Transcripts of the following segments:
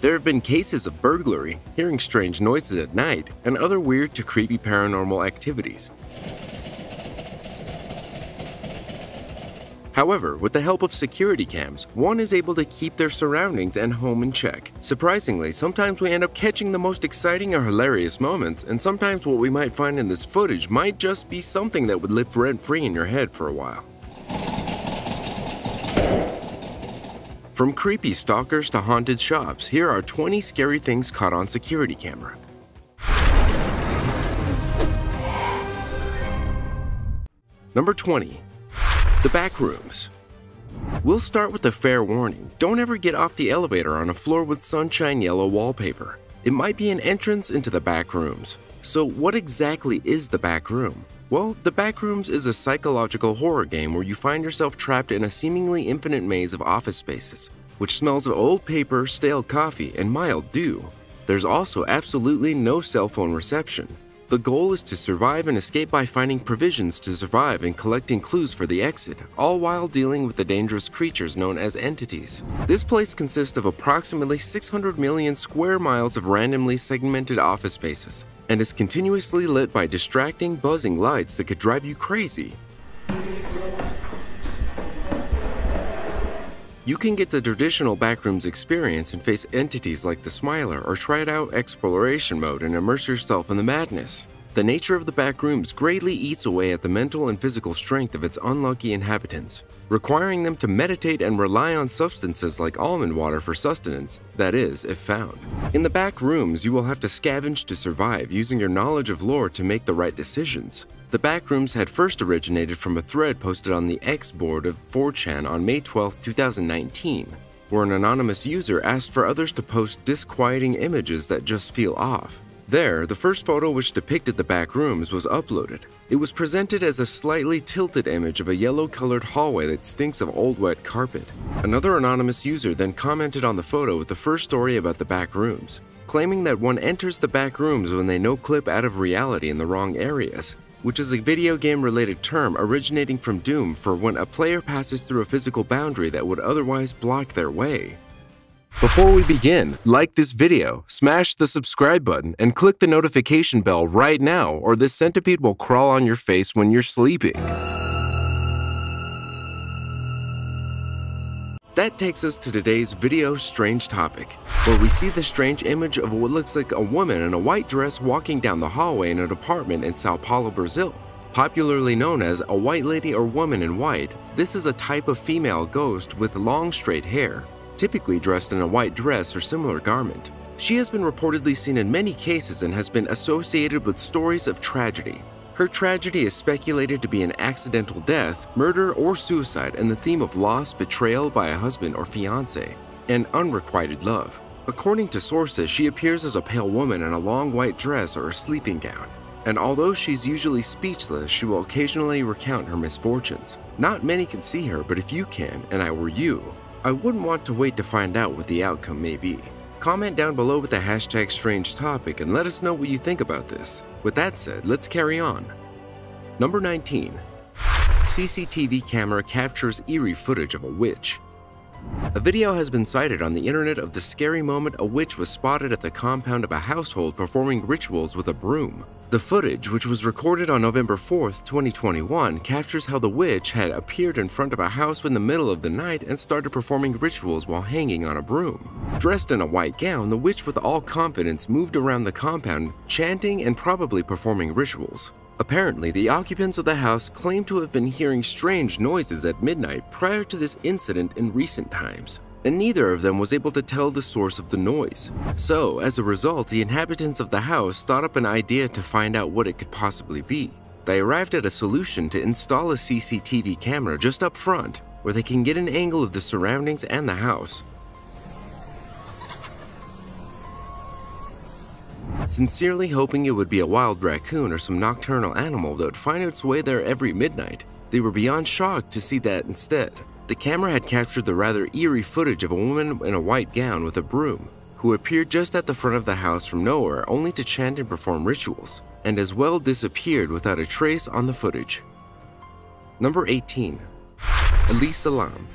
There have been cases of burglary, hearing strange noises at night, and other weird to creepy paranormal activities. However, with the help of security cams, one is able to keep their surroundings and home in check. Surprisingly, sometimes we end up catching the most exciting or hilarious moments, and sometimes what we might find in this footage might just be something that would live rent free in your head for a while. From creepy stalkers to haunted shops, here are 20 scary things caught on security camera. Number 20. The back rooms. We'll start with a fair warning. Don't ever get off the elevator on a floor with sunshine yellow wallpaper. It might be an entrance into the back rooms. So what exactly is the back room? Well, The Backrooms is a psychological horror game where you find yourself trapped in a seemingly infinite maze of office spaces, which smells of old paper, stale coffee, and mild dew. There's also absolutely no cell phone reception. The goal is to survive and escape by finding provisions to survive and collecting clues for the exit, all while dealing with the dangerous creatures known as entities. This place consists of approximately 600 million square miles of randomly segmented office spaces and is continuously lit by distracting, buzzing lights that could drive you crazy. You can get the traditional backrooms experience and face entities like the Smiler or try it out exploration mode and immerse yourself in the madness. The nature of the backrooms greatly eats away at the mental and physical strength of its unlucky inhabitants, requiring them to meditate and rely on substances like almond water for sustenance, that is, if found. In the back rooms, you will have to scavenge to survive using your knowledge of lore to make the right decisions. The backrooms had first originated from a thread posted on the X board of 4chan on May 12, 2019, where an anonymous user asked for others to post disquieting images that just feel off. There, the first photo which depicted the back rooms was uploaded. It was presented as a slightly tilted image of a yellow-colored hallway that stinks of old wet carpet. Another anonymous user then commented on the photo with the first story about the back rooms, claiming that one enters the back rooms when they no-clip out of reality in the wrong areas which is a video game related term originating from Doom for when a player passes through a physical boundary that would otherwise block their way. Before we begin, like this video, smash the subscribe button, and click the notification bell right now or this centipede will crawl on your face when you're sleeping. That takes us to today's video strange topic, where we see the strange image of what looks like a woman in a white dress walking down the hallway in an apartment in Sao Paulo, Brazil. Popularly known as a white lady or woman in white, this is a type of female ghost with long straight hair, typically dressed in a white dress or similar garment. She has been reportedly seen in many cases and has been associated with stories of tragedy, her tragedy is speculated to be an accidental death, murder, or suicide, and the theme of loss, betrayal by a husband or fiance, and unrequited love. According to sources, she appears as a pale woman in a long white dress or a sleeping gown. And although she's usually speechless, she will occasionally recount her misfortunes. Not many can see her, but if you can, and I were you, I wouldn't want to wait to find out what the outcome may be. Comment down below with the hashtag strange topic and let us know what you think about this. With that said, let's carry on. Number 19. CCTV camera captures eerie footage of a witch. A video has been cited on the internet of the scary moment a witch was spotted at the compound of a household performing rituals with a broom. The footage, which was recorded on November 4, 2021, captures how the witch had appeared in front of a house in the middle of the night and started performing rituals while hanging on a broom. Dressed in a white gown, the witch with all confidence moved around the compound, chanting and probably performing rituals. Apparently, the occupants of the house claim to have been hearing strange noises at midnight prior to this incident in recent times and neither of them was able to tell the source of the noise. So, as a result, the inhabitants of the house thought up an idea to find out what it could possibly be. They arrived at a solution to install a CCTV camera just up front, where they can get an angle of the surroundings and the house. Sincerely hoping it would be a wild raccoon or some nocturnal animal that would find its way there every midnight, they were beyond shocked to see that instead. The camera had captured the rather eerie footage of a woman in a white gown with a broom, who appeared just at the front of the house from nowhere only to chant and perform rituals, and as well disappeared without a trace on the footage. Number 18. Elisa Lam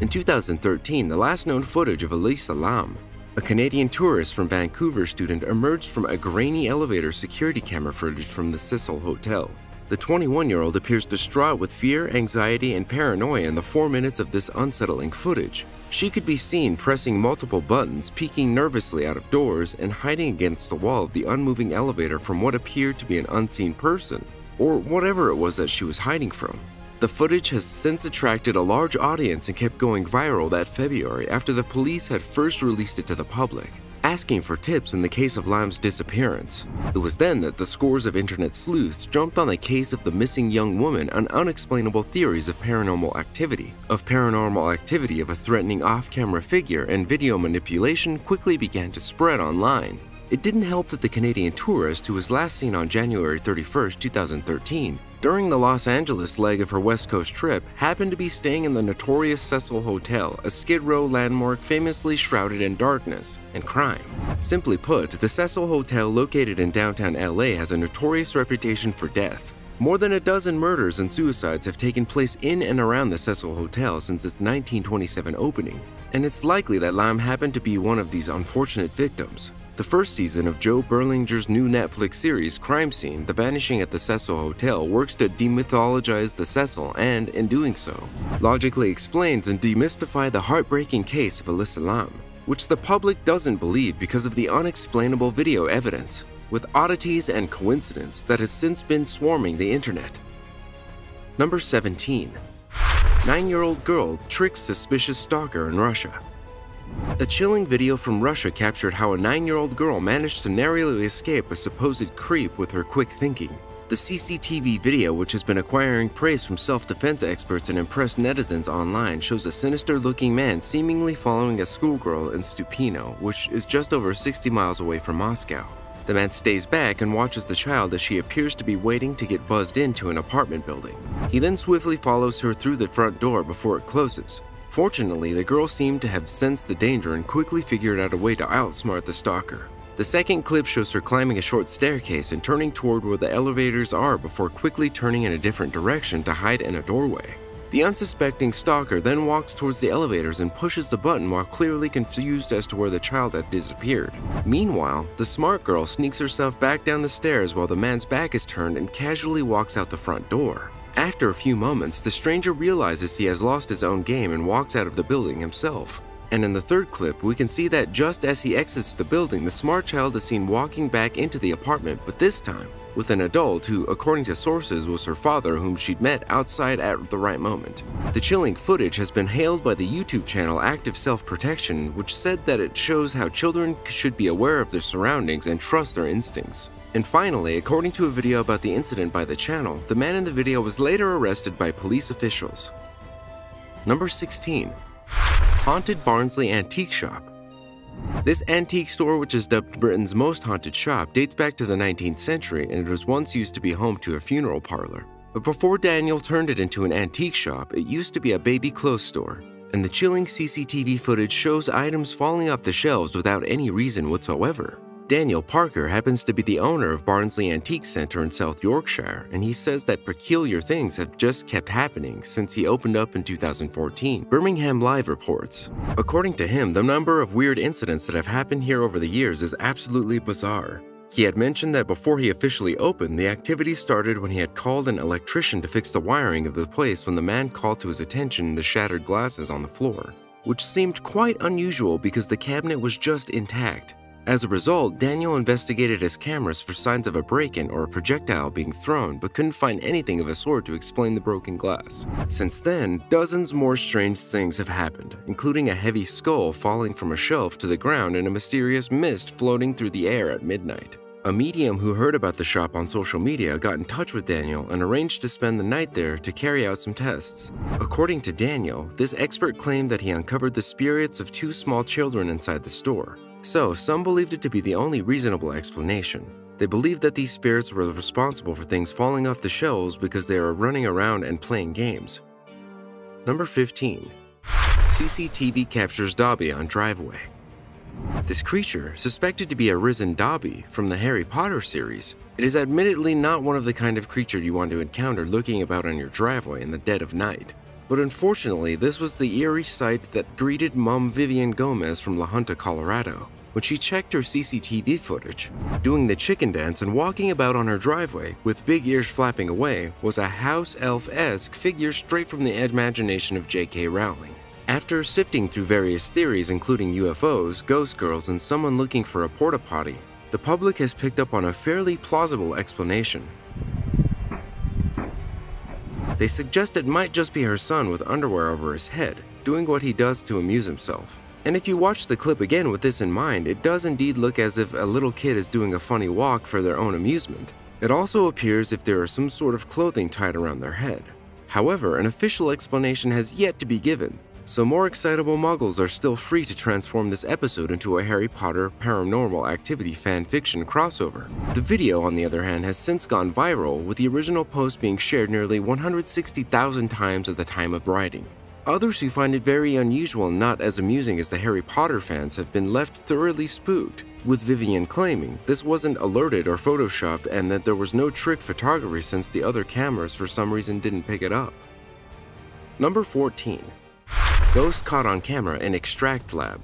In 2013, the last known footage of Elisa Lam, a Canadian tourist from Vancouver student emerged from a grainy elevator security camera footage from the Cecil Hotel. The 21 year old appears distraught with fear, anxiety, and paranoia in the four minutes of this unsettling footage. She could be seen pressing multiple buttons, peeking nervously out of doors, and hiding against the wall of the unmoving elevator from what appeared to be an unseen person, or whatever it was that she was hiding from. The footage has since attracted a large audience and kept going viral that February after the police had first released it to the public asking for tips in the case of Lam's disappearance. It was then that the scores of internet sleuths jumped on the case of the missing young woman on unexplainable theories of paranormal activity. Of paranormal activity of a threatening off-camera figure and video manipulation quickly began to spread online. It didn't help that the Canadian tourist who was last seen on January 31, 2013, during the Los Angeles leg of her West Coast trip, happened to be staying in the notorious Cecil Hotel, a Skid Row landmark famously shrouded in darkness and crime. Simply put, the Cecil Hotel located in downtown LA has a notorious reputation for death. More than a dozen murders and suicides have taken place in and around the Cecil Hotel since its 1927 opening, and it's likely that Lam happened to be one of these unfortunate victims. The first season of Joe Berlinger's new Netflix series Crime Scene, The Vanishing at the Cecil Hotel, works to demythologize the Cecil and, in doing so, logically explains and demystify the heartbreaking case of Elisa Lam, which the public doesn't believe because of the unexplainable video evidence, with oddities and coincidence that has since been swarming the internet. Number 17. Nine-year-old girl tricks suspicious stalker in Russia. A chilling video from Russia captured how a nine-year-old girl managed to narrowly escape a supposed creep with her quick thinking. The CCTV video, which has been acquiring praise from self-defense experts and impressed netizens online, shows a sinister-looking man seemingly following a schoolgirl in Stupino, which is just over 60 miles away from Moscow. The man stays back and watches the child as she appears to be waiting to get buzzed into an apartment building. He then swiftly follows her through the front door before it closes. Fortunately, the girl seemed to have sensed the danger and quickly figured out a way to outsmart the stalker. The second clip shows her climbing a short staircase and turning toward where the elevators are before quickly turning in a different direction to hide in a doorway. The unsuspecting stalker then walks towards the elevators and pushes the button while clearly confused as to where the child had disappeared. Meanwhile, the smart girl sneaks herself back down the stairs while the man's back is turned and casually walks out the front door. After a few moments, the stranger realizes he has lost his own game and walks out of the building himself. And in the third clip, we can see that just as he exits the building, the smart child is seen walking back into the apartment, but this time with an adult who, according to sources, was her father whom she'd met outside at the right moment. The chilling footage has been hailed by the YouTube channel Active Self Protection, which said that it shows how children should be aware of their surroundings and trust their instincts. And finally, according to a video about the incident by the channel, the man in the video was later arrested by police officials. Number 16. Haunted Barnsley Antique Shop This antique store, which is dubbed Britain's most haunted shop, dates back to the 19th century and it was once used to be home to a funeral parlor. But before Daniel turned it into an antique shop, it used to be a baby clothes store. And the chilling CCTV footage shows items falling off the shelves without any reason whatsoever. Daniel Parker happens to be the owner of Barnsley Antique Centre in South Yorkshire, and he says that peculiar things have just kept happening since he opened up in 2014, Birmingham Live reports. According to him, the number of weird incidents that have happened here over the years is absolutely bizarre. He had mentioned that before he officially opened, the activity started when he had called an electrician to fix the wiring of the place when the man called to his attention the shattered glasses on the floor, which seemed quite unusual because the cabinet was just intact. As a result, Daniel investigated his cameras for signs of a break-in or a projectile being thrown, but couldn't find anything of a sort to explain the broken glass. Since then, dozens more strange things have happened, including a heavy skull falling from a shelf to the ground and a mysterious mist floating through the air at midnight. A medium who heard about the shop on social media got in touch with Daniel and arranged to spend the night there to carry out some tests. According to Daniel, this expert claimed that he uncovered the spirits of two small children inside the store. So, some believed it to be the only reasonable explanation. They believed that these spirits were responsible for things falling off the shelves because they are running around and playing games. Number 15. CCTV captures Dobby on driveway. This creature, suspected to be a risen Dobby from the Harry Potter series, it is admittedly not one of the kind of creature you want to encounter looking about on your driveway in the dead of night. But unfortunately, this was the eerie sight that greeted mom Vivian Gomez from La Junta, Colorado when she checked her CCTV footage. Doing the chicken dance and walking about on her driveway with big ears flapping away was a house elf-esque figure straight from the imagination of J.K. Rowling. After sifting through various theories including UFOs, ghost girls, and someone looking for a porta potty, the public has picked up on a fairly plausible explanation. They suggest it might just be her son with underwear over his head, doing what he does to amuse himself. And if you watch the clip again with this in mind, it does indeed look as if a little kid is doing a funny walk for their own amusement. It also appears if there is some sort of clothing tied around their head. However, an official explanation has yet to be given, so more excitable muggles are still free to transform this episode into a Harry Potter paranormal activity fanfiction crossover. The video, on the other hand, has since gone viral, with the original post being shared nearly 160,000 times at the time of writing. Others who find it very unusual and not as amusing as the Harry Potter fans have been left thoroughly spooked, with Vivian claiming this wasn't alerted or photoshopped and that there was no trick photography since the other cameras for some reason didn't pick it up. Number 14. Ghost caught on camera in Extract Lab.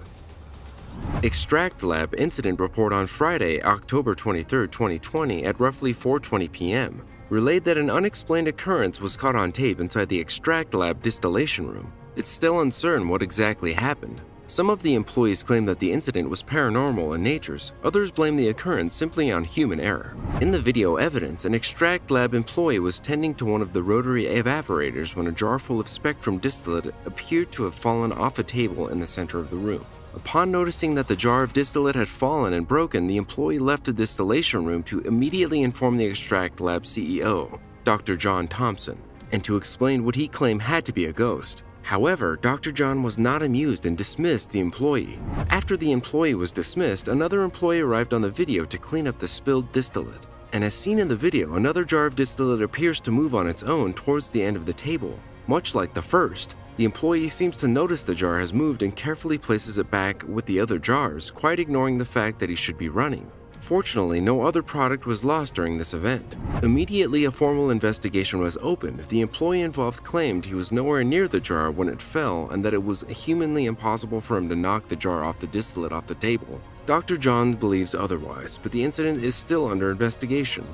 Extract Lab incident report on Friday, October 23, 2020 at roughly 4.20 p.m relayed that an unexplained occurrence was caught on tape inside the extract lab distillation room. It's still uncertain what exactly happened. Some of the employees claim that the incident was paranormal in nature, others blame the occurrence simply on human error. In the video evidence, an extract lab employee was tending to one of the rotary evaporators when a jar full of spectrum distillate appeared to have fallen off a table in the center of the room. Upon noticing that the jar of distillate had fallen and broken, the employee left the distillation room to immediately inform the extract lab CEO, Dr. John Thompson, and to explain what he claimed had to be a ghost. However, Dr. John was not amused and dismissed the employee. After the employee was dismissed, another employee arrived on the video to clean up the spilled distillate. And as seen in the video, another jar of distillate appears to move on its own towards the end of the table, much like the first. The employee seems to notice the jar has moved and carefully places it back with the other jars, quite ignoring the fact that he should be running. Fortunately, no other product was lost during this event. Immediately, a formal investigation was opened. The employee involved claimed he was nowhere near the jar when it fell and that it was humanly impossible for him to knock the jar off the distillate off the table. Dr. John believes otherwise, but the incident is still under investigation.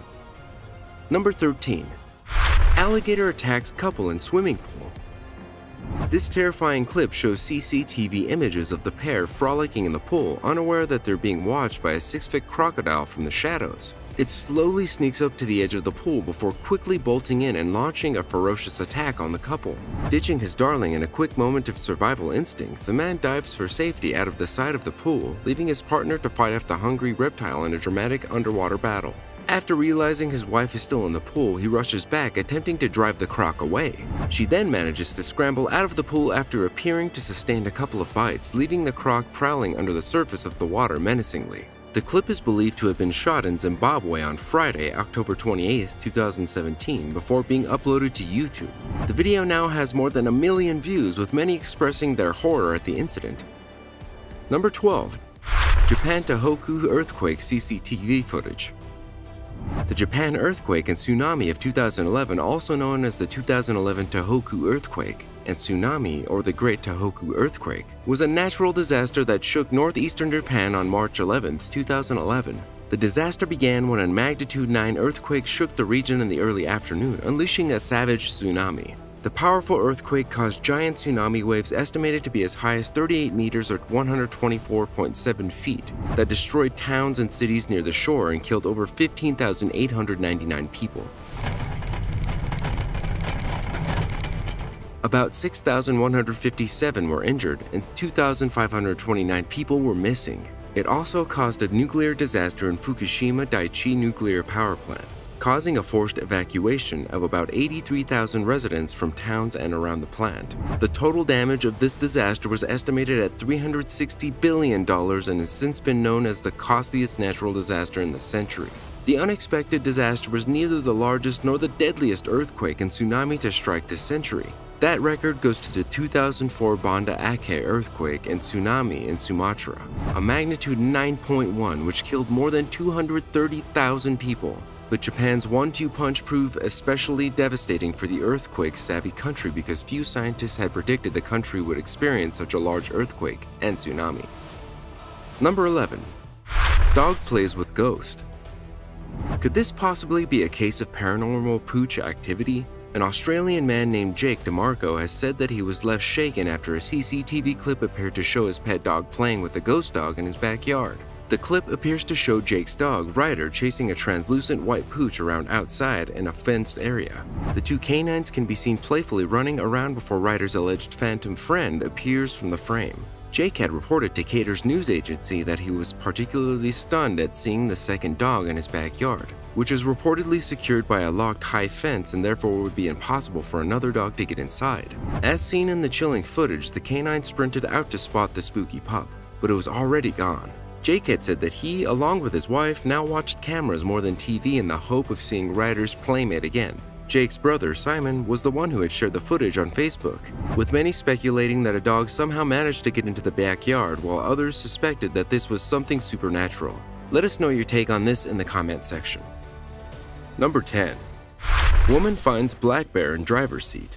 Number 13. Alligator attacks couple in swimming pool. This terrifying clip shows CCTV images of the pair frolicking in the pool, unaware that they're being watched by a six-foot crocodile from the shadows. It slowly sneaks up to the edge of the pool before quickly bolting in and launching a ferocious attack on the couple. Ditching his darling in a quick moment of survival instinct, the man dives for safety out of the side of the pool, leaving his partner to fight off the hungry reptile in a dramatic underwater battle. After realizing his wife is still in the pool, he rushes back, attempting to drive the croc away. She then manages to scramble out of the pool after appearing to sustain a couple of bites, leaving the croc prowling under the surface of the water menacingly. The clip is believed to have been shot in Zimbabwe on Friday, October 28, 2017, before being uploaded to YouTube. The video now has more than a million views, with many expressing their horror at the incident. Number 12. Japan Tohoku Earthquake CCTV footage. The Japan earthquake and tsunami of 2011, also known as the 2011 Tohoku earthquake and tsunami or the Great Tohoku earthquake, was a natural disaster that shook northeastern Japan on March 11, 2011. The disaster began when a magnitude 9 earthquake shook the region in the early afternoon, unleashing a savage tsunami. The powerful earthquake caused giant tsunami waves estimated to be as high as 38 meters or 124.7 feet that destroyed towns and cities near the shore and killed over 15,899 people. About 6,157 were injured and 2,529 people were missing. It also caused a nuclear disaster in Fukushima Daiichi nuclear power plant causing a forced evacuation of about 83,000 residents from towns and around the plant. The total damage of this disaster was estimated at $360 billion and has since been known as the costliest natural disaster in the century. The unexpected disaster was neither the largest nor the deadliest earthquake and tsunami to strike this century. That record goes to the 2004 Banda Aceh earthquake and tsunami in Sumatra, a magnitude 9.1 which killed more than 230,000 people but Japan's one-two punch proved especially devastating for the earthquake-savvy country because few scientists had predicted the country would experience such a large earthquake and tsunami. Number 11. Dog plays with ghost. Could this possibly be a case of paranormal pooch activity? An Australian man named Jake DeMarco has said that he was left shaken after a CCTV clip appeared to show his pet dog playing with a ghost dog in his backyard. The clip appears to show Jake's dog, Ryder, chasing a translucent white pooch around outside in a fenced area. The two canines can be seen playfully running around before Ryder's alleged phantom friend appears from the frame. Jake had reported to Cater's news agency that he was particularly stunned at seeing the second dog in his backyard, which is reportedly secured by a locked high fence and therefore would be impossible for another dog to get inside. As seen in the chilling footage, the canine sprinted out to spot the spooky pup, but it was already gone. Jake had said that he, along with his wife, now watched cameras more than TV in the hope of seeing Ryder's playmate again. Jake's brother, Simon, was the one who had shared the footage on Facebook, with many speculating that a dog somehow managed to get into the backyard while others suspected that this was something supernatural. Let us know your take on this in the comment section. Number 10. Woman finds black bear in driver's seat.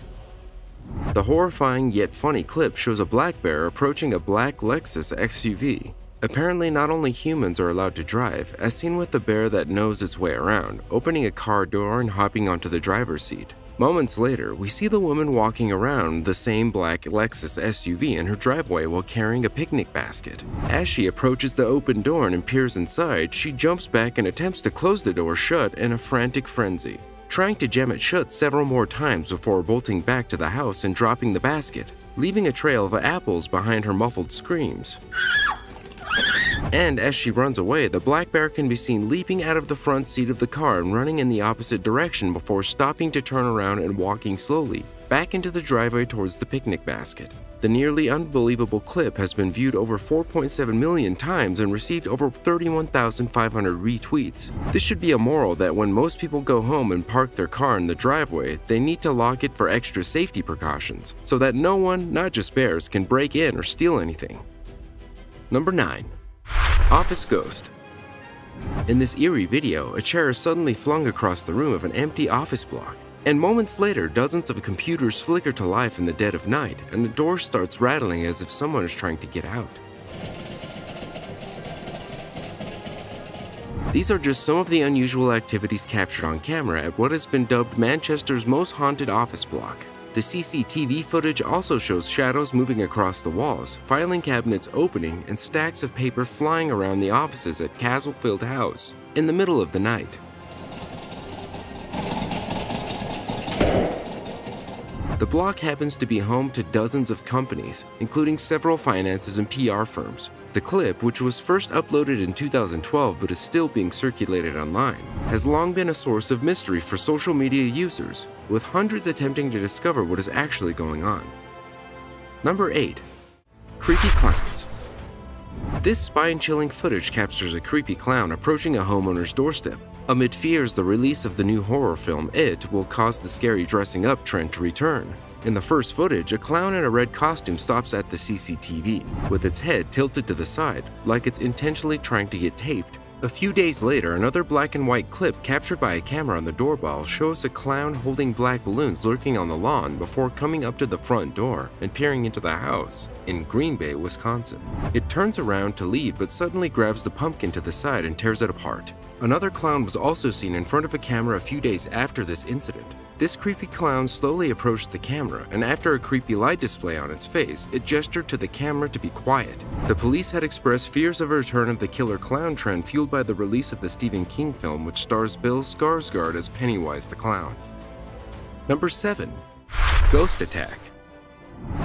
The horrifying yet funny clip shows a black bear approaching a black Lexus SUV. Apparently, not only humans are allowed to drive, as seen with the bear that knows its way around, opening a car door and hopping onto the driver's seat. Moments later, we see the woman walking around the same black Lexus SUV in her driveway while carrying a picnic basket. As she approaches the open door and peers inside, she jumps back and attempts to close the door shut in a frantic frenzy, trying to jam it shut several more times before bolting back to the house and dropping the basket, leaving a trail of apples behind her muffled screams. And as she runs away, the black bear can be seen leaping out of the front seat of the car and running in the opposite direction before stopping to turn around and walking slowly back into the driveway towards the picnic basket. The nearly unbelievable clip has been viewed over 4.7 million times and received over 31,500 retweets. This should be a moral that when most people go home and park their car in the driveway, they need to lock it for extra safety precautions, so that no one, not just bears, can break in or steal anything. Number 9. Office Ghost In this eerie video, a chair is suddenly flung across the room of an empty office block, and moments later, dozens of computers flicker to life in the dead of night, and the door starts rattling as if someone is trying to get out. These are just some of the unusual activities captured on camera at what has been dubbed Manchester's most haunted office block. The CCTV footage also shows shadows moving across the walls, filing cabinets opening, and stacks of paper flying around the offices at Castlefield House in the middle of the night. The block happens to be home to dozens of companies, including several finances and PR firms. The clip, which was first uploaded in 2012 but is still being circulated online, has long been a source of mystery for social media users, with hundreds attempting to discover what is actually going on. Number 8. Creepy Clowns This spine-chilling footage captures a creepy clown approaching a homeowner's doorstep. Amid fears the release of the new horror film It will cause the scary dressing up trend to return. In the first footage, a clown in a red costume stops at the CCTV, with its head tilted to the side, like it's intentionally trying to get taped. A few days later, another black and white clip captured by a camera on the doorbell shows a clown holding black balloons lurking on the lawn before coming up to the front door and peering into the house in Green Bay, Wisconsin. It turns around to leave but suddenly grabs the pumpkin to the side and tears it apart. Another clown was also seen in front of a camera a few days after this incident. This creepy clown slowly approached the camera, and after a creepy light display on its face, it gestured to the camera to be quiet. The police had expressed fears of a return of the killer clown trend fueled by the release of the Stephen King film which stars Bill Skarsgård as Pennywise the Clown. Number 7. Ghost Attack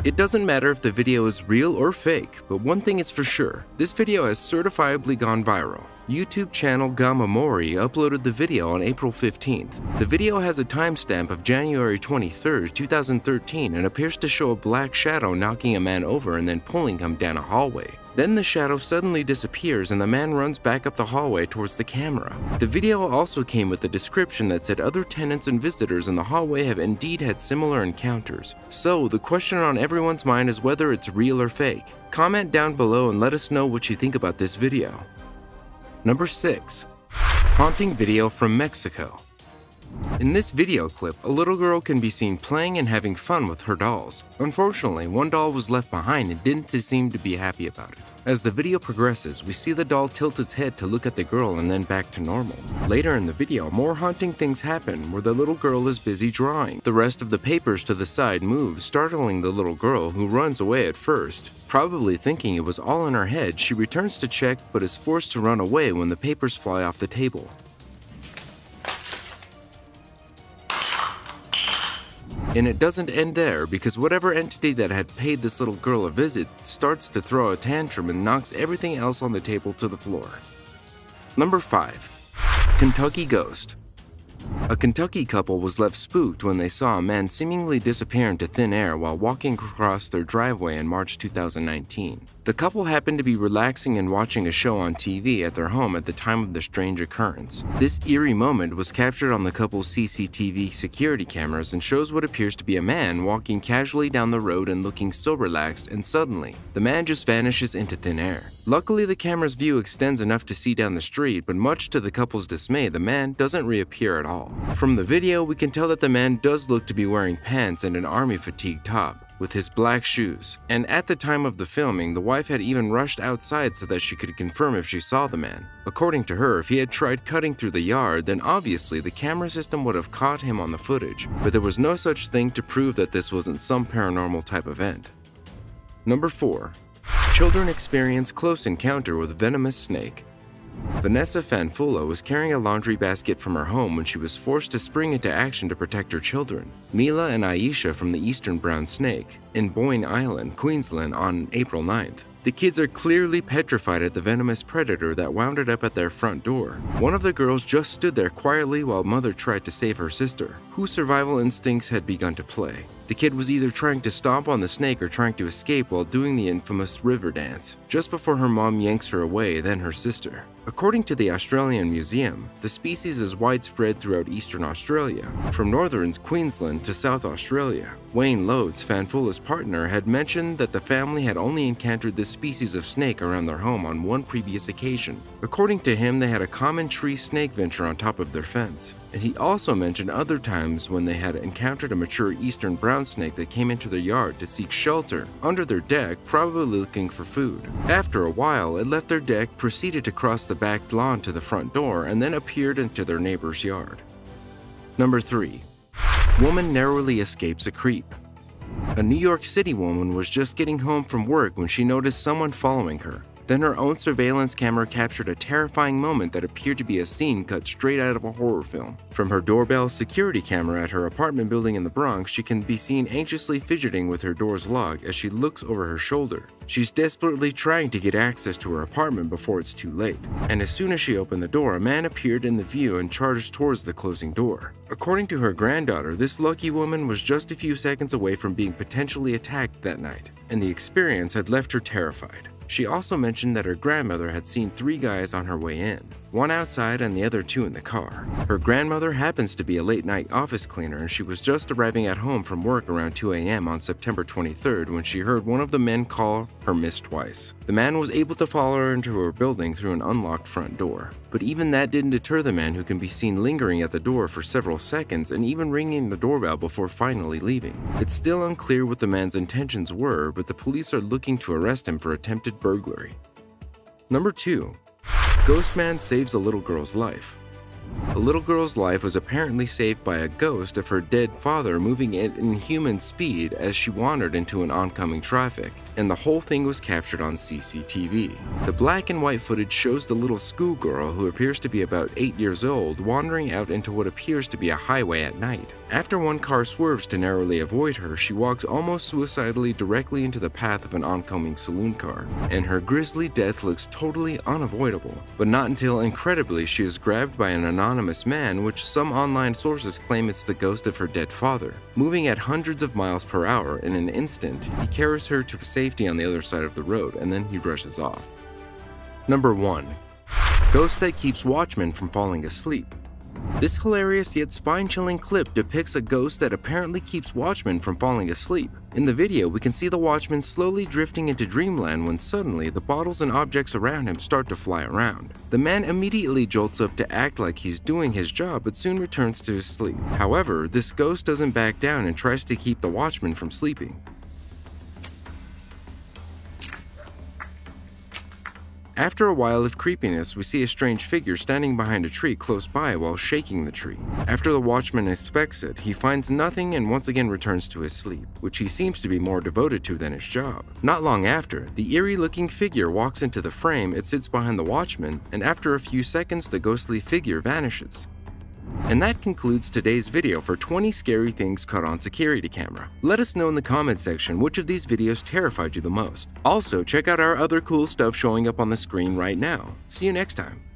it doesn't matter if the video is real or fake, but one thing is for sure, this video has certifiably gone viral. YouTube channel Gamamori uploaded the video on April 15th. The video has a timestamp of January 23, 2013 and appears to show a black shadow knocking a man over and then pulling him down a hallway. Then the shadow suddenly disappears and the man runs back up the hallway towards the camera. The video also came with a description that said other tenants and visitors in the hallway have indeed had similar encounters. So the question on everyone's mind is whether it's real or fake. Comment down below and let us know what you think about this video. Number 6. Haunting video from Mexico. In this video clip, a little girl can be seen playing and having fun with her dolls. Unfortunately, one doll was left behind and didn't seem to be happy about it. As the video progresses, we see the doll tilt its head to look at the girl and then back to normal. Later in the video, more haunting things happen where the little girl is busy drawing. The rest of the papers to the side move, startling the little girl who runs away at first. Probably thinking it was all in her head, she returns to check but is forced to run away when the papers fly off the table. And it doesn't end there because whatever entity that had paid this little girl a visit starts to throw a tantrum and knocks everything else on the table to the floor. Number 5. Kentucky Ghost a Kentucky couple was left spooked when they saw a man seemingly disappear into thin air while walking across their driveway in March 2019. The couple happened to be relaxing and watching a show on TV at their home at the time of the strange occurrence. This eerie moment was captured on the couple's CCTV security cameras and shows what appears to be a man walking casually down the road and looking so relaxed, and suddenly, the man just vanishes into thin air. Luckily, the camera's view extends enough to see down the street, but much to the couple's dismay, the man doesn't reappear at all. From the video, we can tell that the man does look to be wearing pants and an army fatigue top with his black shoes, and at the time of the filming, the wife had even rushed outside so that she could confirm if she saw the man. According to her, if he had tried cutting through the yard, then obviously the camera system would have caught him on the footage, but there was no such thing to prove that this wasn't some paranormal type event. Number 4. Children experience close encounter with venomous snake. Vanessa Fanfulla was carrying a laundry basket from her home when she was forced to spring into action to protect her children, Mila and Aisha from the eastern brown snake, in Boyne Island, Queensland on April 9th. The kids are clearly petrified at the venomous predator that wounded up at their front door. One of the girls just stood there quietly while mother tried to save her sister, whose survival instincts had begun to play. The kid was either trying to stomp on the snake or trying to escape while doing the infamous river dance, just before her mom yanks her away, then her sister. According to the Australian Museum, the species is widespread throughout eastern Australia, from northern Queensland to South Australia. Wayne Loades, Fanfulla's partner, had mentioned that the family had only encountered this species of snake around their home on one previous occasion. According to him, they had a common tree snake venture on top of their fence and he also mentioned other times when they had encountered a mature eastern brown snake that came into their yard to seek shelter under their deck, probably looking for food. After a while, it left their deck, proceeded to cross the back lawn to the front door, and then appeared into their neighbor's yard. Number 3. Woman narrowly escapes a creep. A New York City woman was just getting home from work when she noticed someone following her. Then her own surveillance camera captured a terrifying moment that appeared to be a scene cut straight out of a horror film. From her doorbell security camera at her apartment building in the Bronx, she can be seen anxiously fidgeting with her doors lock as she looks over her shoulder. She's desperately trying to get access to her apartment before it's too late. And as soon as she opened the door, a man appeared in the view and charged towards the closing door. According to her granddaughter, this lucky woman was just a few seconds away from being potentially attacked that night, and the experience had left her terrified. She also mentioned that her grandmother had seen three guys on her way in, one outside and the other two in the car. Her grandmother happens to be a late night office cleaner and she was just arriving at home from work around 2 a.m. on September 23rd when she heard one of the men call her miss twice. The man was able to follow her into her building through an unlocked front door. But even that didn't deter the man who can be seen lingering at the door for several seconds and even ringing the doorbell before finally leaving. It's still unclear what the man's intentions were, but the police are looking to arrest him for attempted burglary. Number 2. Ghostman saves a little girl's life. A little girl's life was apparently saved by a ghost of her dead father moving at inhuman speed as she wandered into an oncoming traffic, and the whole thing was captured on CCTV. The black and white footage shows the little schoolgirl, who appears to be about 8 years old, wandering out into what appears to be a highway at night. After one car swerves to narrowly avoid her, she walks almost suicidally directly into the path of an oncoming saloon car, and her grisly death looks totally unavoidable. But not until incredibly she is grabbed by an anonymous man, which some online sources claim it's the ghost of her dead father. Moving at hundreds of miles per hour in an instant, he carries her to safety on the other side of the road, and then he rushes off. Number 1. Ghost that keeps watchmen from falling asleep. This hilarious yet spine-chilling clip depicts a ghost that apparently keeps watchmen from falling asleep. In the video, we can see the watchman slowly drifting into dreamland when suddenly the bottles and objects around him start to fly around. The man immediately jolts up to act like he's doing his job but soon returns to his sleep. However, this ghost doesn't back down and tries to keep the watchman from sleeping. After a while of creepiness, we see a strange figure standing behind a tree close by while shaking the tree. After the watchman inspects it, he finds nothing and once again returns to his sleep, which he seems to be more devoted to than his job. Not long after, the eerie looking figure walks into the frame it sits behind the watchman, and after a few seconds, the ghostly figure vanishes. And that concludes today's video for 20 scary things caught on security camera. Let us know in the comment section which of these videos terrified you the most. Also, check out our other cool stuff showing up on the screen right now. See you next time.